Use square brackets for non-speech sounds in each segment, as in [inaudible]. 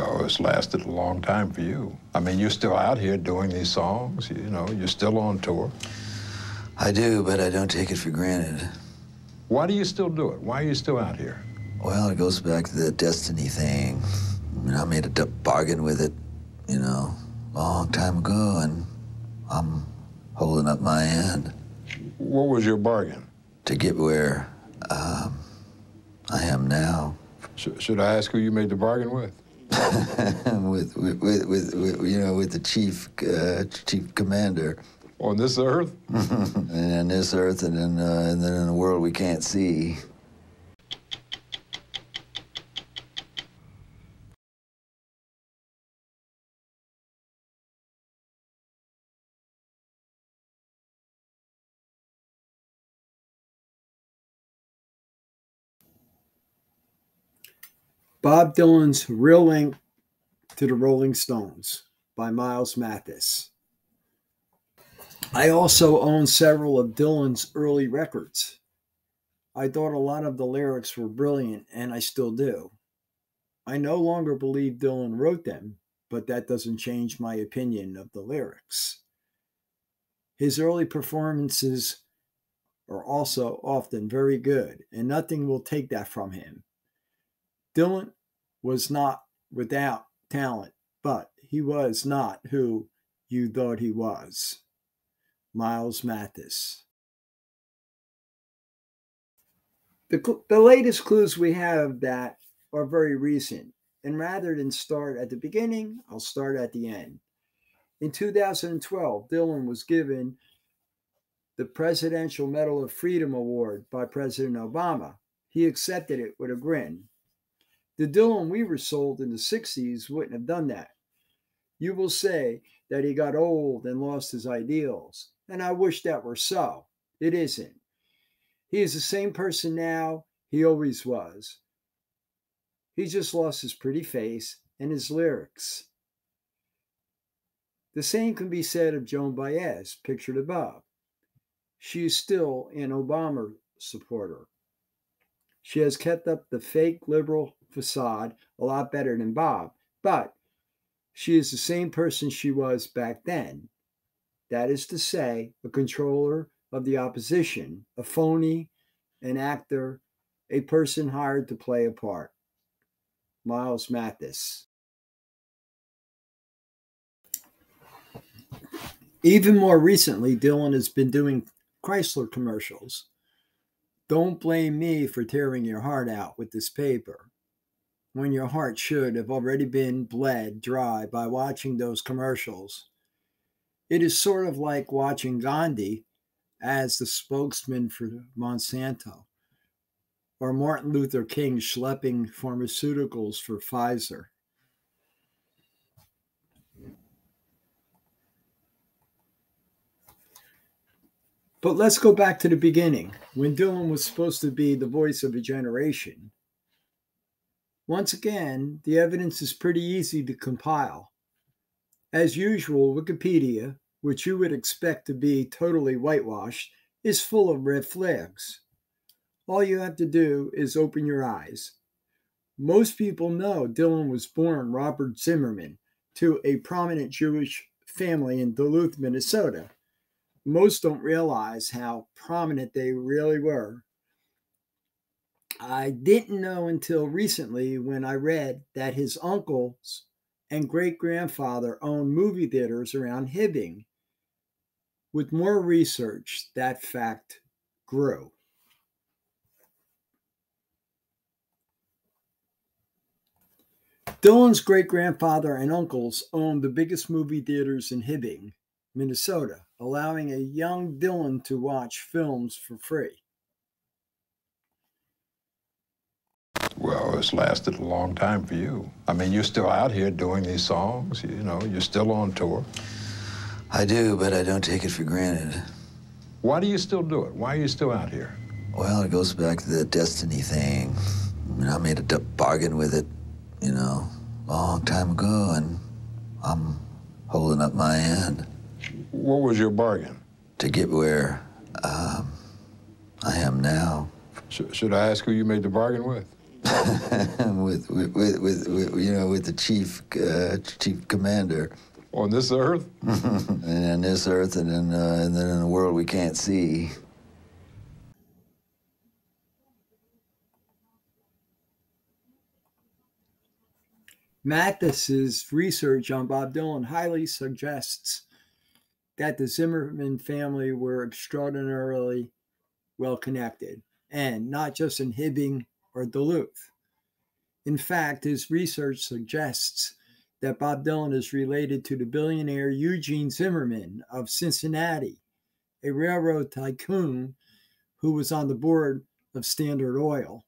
Well, it's lasted a long time for you. I mean, you're still out here doing these songs, you know, you're still on tour. I do, but I don't take it for granted. Why do you still do it? Why are you still out here? Well, it goes back to the destiny thing. I mean, I made a bargain with it, you know, a long time ago, and I'm holding up my end. What was your bargain? To get where um, I am now. Sh should I ask who you made the bargain with? [laughs] with, with, with, with, you know, with the chief, uh, chief commander. On this earth? [laughs] and on this earth, and then, uh, and then in a world we can't see. Bob Dylan's Real Link to the Rolling Stones by Miles Mathis. I also own several of Dylan's early records. I thought a lot of the lyrics were brilliant, and I still do. I no longer believe Dylan wrote them, but that doesn't change my opinion of the lyrics. His early performances are also often very good, and nothing will take that from him. Dylan was not without talent, but he was not who you thought he was. Miles Mathis. The, the latest clues we have that are very recent, and rather than start at the beginning, I'll start at the end. In 2012, Dylan was given the Presidential Medal of Freedom Award by President Obama. He accepted it with a grin. The Dylan we were sold in the 60s wouldn't have done that. You will say that he got old and lost his ideals, and I wish that were so. It isn't. He is the same person now he always was. He just lost his pretty face and his lyrics. The same can be said of Joan Baez, pictured above. She is still an Obama supporter. She has kept up the fake liberal facade a lot better than Bob, but she is the same person she was back then. That is to say, a controller of the opposition, a phony, an actor, a person hired to play a part. Miles Mathis. Even more recently, Dylan has been doing Chrysler commercials. Don't blame me for tearing your heart out with this paper when your heart should have already been bled dry by watching those commercials. It is sort of like watching Gandhi as the spokesman for Monsanto or Martin Luther King schlepping pharmaceuticals for Pfizer. But let's go back to the beginning when Dylan was supposed to be the voice of a generation. Once again, the evidence is pretty easy to compile. As usual, Wikipedia, which you would expect to be totally whitewashed, is full of red flags. All you have to do is open your eyes. Most people know Dylan was born Robert Zimmerman to a prominent Jewish family in Duluth, Minnesota. Most don't realize how prominent they really were I didn't know until recently when I read that his uncles and great grandfather owned movie theaters around Hibbing. With more research, that fact grew. Dylan's great grandfather and uncles owned the biggest movie theaters in Hibbing, Minnesota, allowing a young Dylan to watch films for free. Well, it's lasted a long time for you. I mean, you're still out here doing these songs, you know, you're still on tour. I do, but I don't take it for granted. Why do you still do it? Why are you still out here? Well, it goes back to the destiny thing. I, mean, I made a bargain with it, you know, a long time ago, and I'm holding up my end. What was your bargain? To get where um, I am now. Sh should I ask who you made the bargain with? [laughs] with, with, with, with, you know, with the chief, uh, chief commander. On this earth? [laughs] and on this earth, and then, uh, and then in a world we can't see. Mathis's research on Bob Dylan highly suggests that the Zimmerman family were extraordinarily well connected, and not just in Hibbing or Duluth. In fact, his research suggests that Bob Dylan is related to the billionaire Eugene Zimmerman of Cincinnati, a railroad tycoon who was on the board of Standard Oil.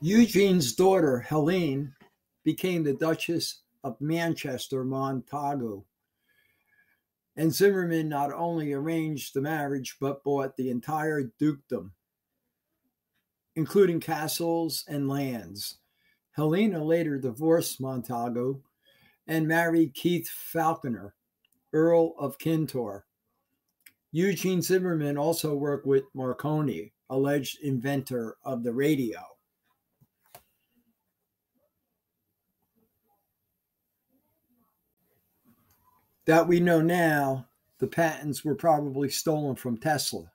Eugene's daughter, Helene, became the Duchess of Manchester Montagu. And Zimmerman not only arranged the marriage, but bought the entire dukedom, including castles and lands. Helena later divorced Montagu and married Keith Falconer, Earl of Kintore. Eugene Zimmerman also worked with Marconi, alleged inventor of the radio. That we know now the patents were probably stolen from Tesla.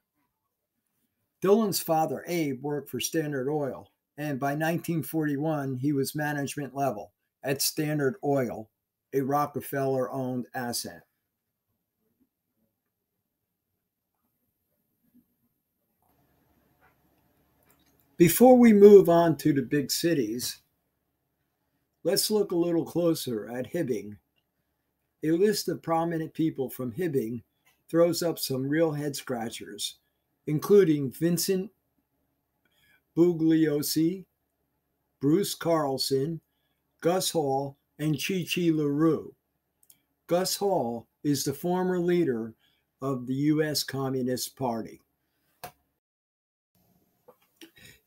Dylan's father, Abe, worked for Standard Oil, and by 1941, he was management level at Standard Oil, a Rockefeller owned asset. Before we move on to the big cities, let's look a little closer at Hibbing a list of prominent people from Hibbing throws up some real head scratchers, including Vincent Bugliosi, Bruce Carlson, Gus Hall, and Chi Chi LaRue. Gus Hall is the former leader of the U.S. Communist Party.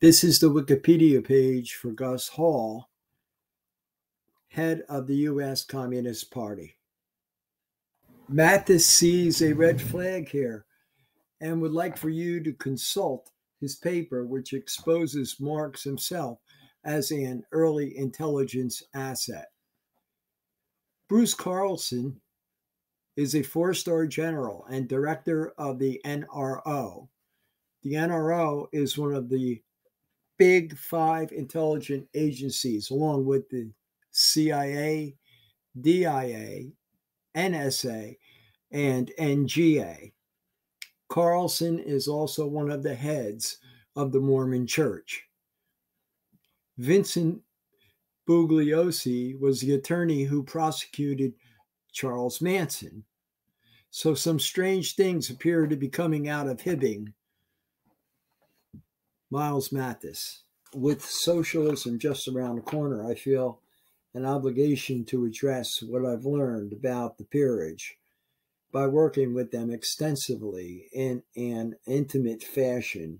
This is the Wikipedia page for Gus Hall, head of the U.S. Communist Party. Mathis sees a red flag here and would like for you to consult his paper, which exposes Marx himself as an early intelligence asset. Bruce Carlson is a four star general and director of the NRO. The NRO is one of the big five intelligence agencies, along with the CIA, DIA, NSA, and NGA. Carlson is also one of the heads of the Mormon Church. Vincent Bugliosi was the attorney who prosecuted Charles Manson. So some strange things appear to be coming out of Hibbing. Miles Mathis. With socialism just around the corner, I feel an obligation to address what I've learned about the peerage by working with them extensively in an intimate fashion.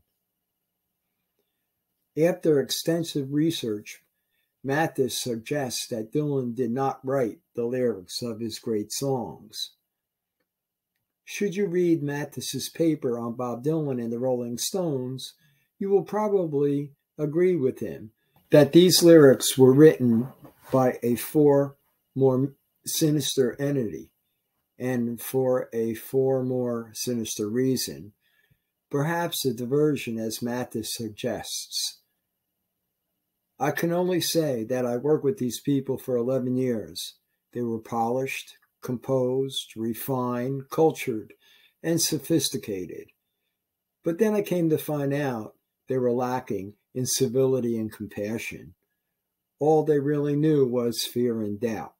After extensive research, Mathis suggests that Dylan did not write the lyrics of his great songs. Should you read Mathis's paper on Bob Dylan and the Rolling Stones, you will probably agree with him that these lyrics were written by a far more sinister entity and for a far more sinister reason. Perhaps a diversion, as Mathis suggests. I can only say that I worked with these people for 11 years. They were polished, composed, refined, cultured, and sophisticated. But then I came to find out they were lacking in civility and compassion all they really knew was fear and doubt.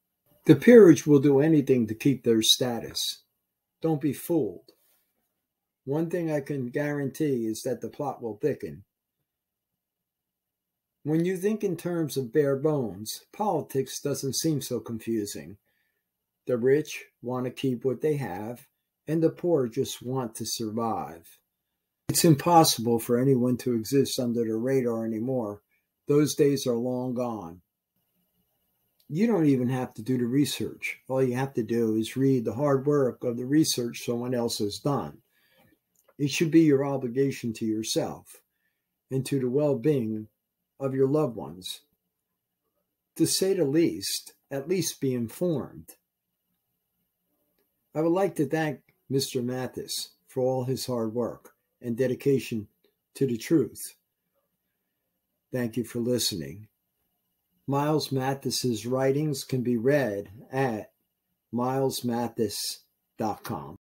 The peerage will do anything to keep their status. Don't be fooled. One thing I can guarantee is that the plot will thicken. When you think in terms of bare bones, politics doesn't seem so confusing. The rich want to keep what they have, and the poor just want to survive. It's impossible for anyone to exist under the radar anymore. Those days are long gone. You don't even have to do the research. All you have to do is read the hard work of the research someone else has done. It should be your obligation to yourself and to the well being of your loved ones. To say the least, at least be informed. I would like to thank Mr. Mathis for all his hard work and dedication to the truth. Thank you for listening. Miles Mathis's writings can be read at milesmathis.com.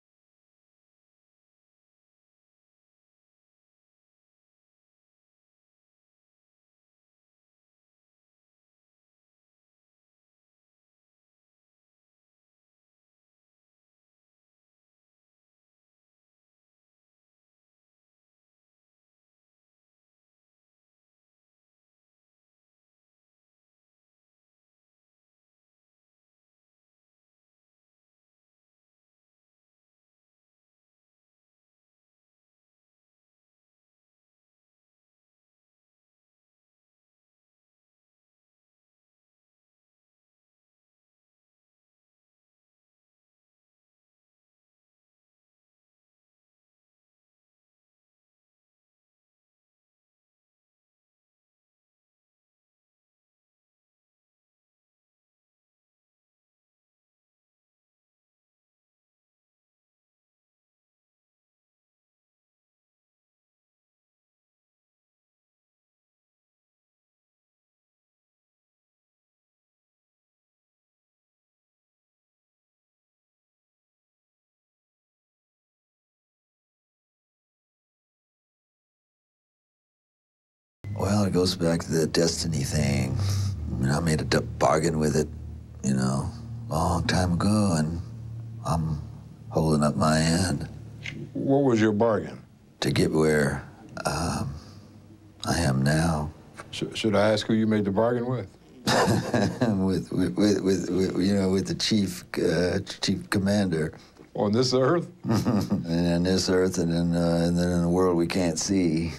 Well, it goes back to the destiny thing. I mean, I made a bargain with it, you know, a long time ago, and I'm holding up my end. What was your bargain? To get where um, I am now. Sh should I ask who you made the bargain with? [laughs] with, with, with, with, you know, with the chief, uh, chief commander. On this earth? [laughs] and on this earth, and, in, uh, and then in a world we can't see.